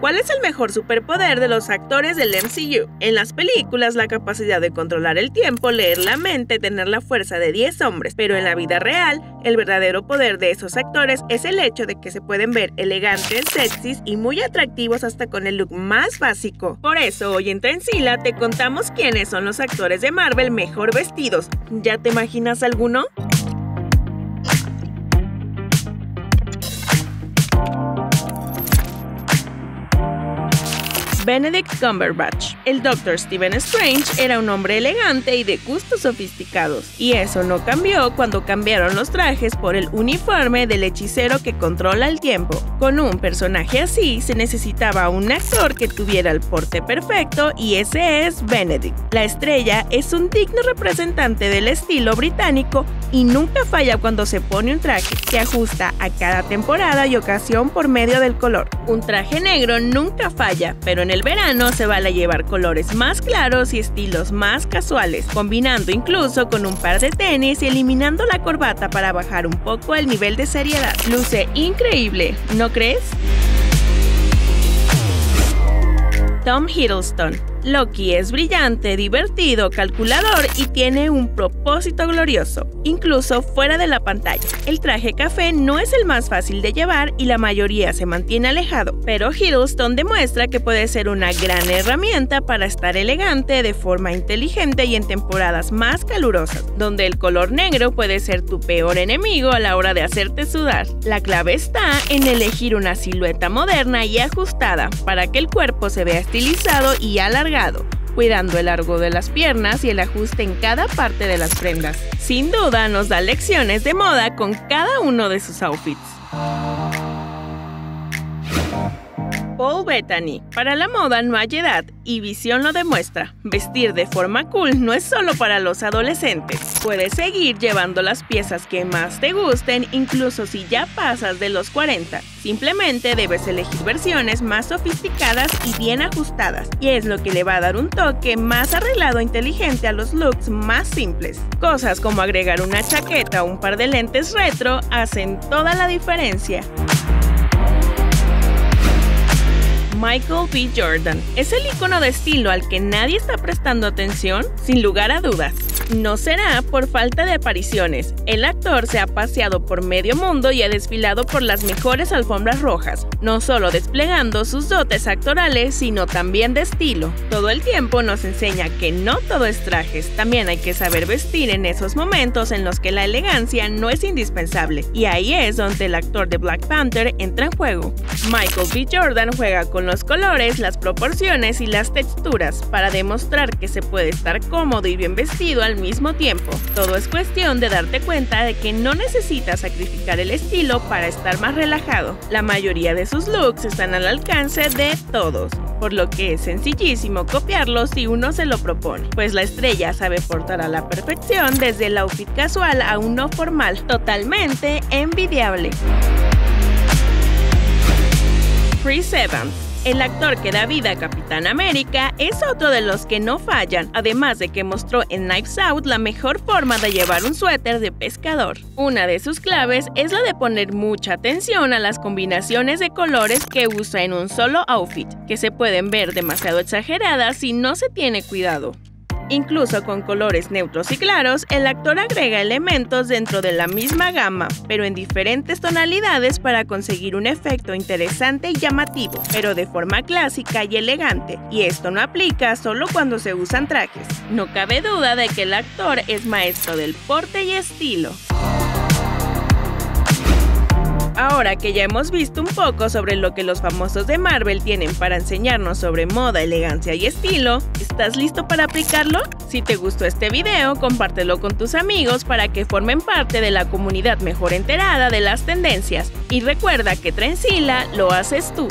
¿Cuál es el mejor superpoder de los actores del MCU? En las películas, la capacidad de controlar el tiempo, leer la mente, tener la fuerza de 10 hombres, pero en la vida real, el verdadero poder de esos actores es el hecho de que se pueden ver elegantes, sexys y muy atractivos hasta con el look más básico. Por eso, hoy en Trencila te contamos quiénes son los actores de Marvel mejor vestidos. ¿Ya te imaginas alguno? Benedict Cumberbatch. El Dr. Stephen Strange era un hombre elegante y de gustos sofisticados, y eso no cambió cuando cambiaron los trajes por el uniforme del hechicero que controla el tiempo. Con un personaje así se necesitaba un actor que tuviera el porte perfecto y ese es Benedict. La estrella es un digno representante del estilo británico y nunca falla cuando se pone un traje que ajusta a cada temporada y ocasión por medio del color. Un traje negro nunca falla, pero en el verano se vale llevar colores más claros y estilos más casuales, combinando incluso con un par de tenis y eliminando la corbata para bajar un poco el nivel de seriedad. Luce increíble, ¿no crees? Tom Hiddleston Loki es brillante, divertido, calculador y tiene un propósito glorioso, incluso fuera de la pantalla. El traje café no es el más fácil de llevar y la mayoría se mantiene alejado, pero Hiddleston demuestra que puede ser una gran herramienta para estar elegante de forma inteligente y en temporadas más calurosas, donde el color negro puede ser tu peor enemigo a la hora de hacerte sudar. La clave está en elegir una silueta moderna y ajustada para que el cuerpo se vea estilizado y alargado cuidando el largo de las piernas y el ajuste en cada parte de las prendas. Sin duda nos da lecciones de moda con cada uno de sus outfits. Paul Bettany. Para la moda no hay edad y visión lo demuestra. Vestir de forma cool no es solo para los adolescentes. Puedes seguir llevando las piezas que más te gusten incluso si ya pasas de los 40. Simplemente debes elegir versiones más sofisticadas y bien ajustadas, y es lo que le va a dar un toque más arreglado e inteligente a los looks más simples. Cosas como agregar una chaqueta o un par de lentes retro hacen toda la diferencia. Michael B. Jordan. ¿Es el icono de estilo al que nadie está prestando atención? Sin lugar a dudas. No será por falta de apariciones. El actor se ha paseado por medio mundo y ha desfilado por las mejores alfombras rojas, no solo desplegando sus dotes actorales, sino también de estilo. Todo el tiempo nos enseña que no todo es trajes, también hay que saber vestir en esos momentos en los que la elegancia no es indispensable, y ahí es donde el actor de Black Panther entra en juego. Michael B. Jordan juega con los colores, las proporciones y las texturas para demostrar que se puede estar cómodo y bien vestido al mismo tiempo. Todo es cuestión de darte cuenta de que no necesitas sacrificar el estilo para estar más relajado. La mayoría de sus looks están al alcance de todos por lo que es sencillísimo copiarlo si uno se lo propone, pues la estrella sabe portar a la perfección desde el outfit casual a uno formal, totalmente envidiable. Chris Evans el actor que da vida a Capitán América es otro de los que no fallan, además de que mostró en Knives Out la mejor forma de llevar un suéter de pescador. Una de sus claves es la de poner mucha atención a las combinaciones de colores que usa en un solo outfit, que se pueden ver demasiado exageradas si no se tiene cuidado. Incluso con colores neutros y claros, el actor agrega elementos dentro de la misma gama, pero en diferentes tonalidades para conseguir un efecto interesante y llamativo, pero de forma clásica y elegante. Y esto no aplica solo cuando se usan trajes. No cabe duda de que el actor es maestro del porte y estilo. Ahora que ya hemos visto un poco sobre lo que los famosos de Marvel tienen para enseñarnos sobre moda, elegancia y estilo, ¿estás listo para aplicarlo? Si te gustó este video, compártelo con tus amigos para que formen parte de la comunidad mejor enterada de las tendencias. Y recuerda que Trencila lo haces tú.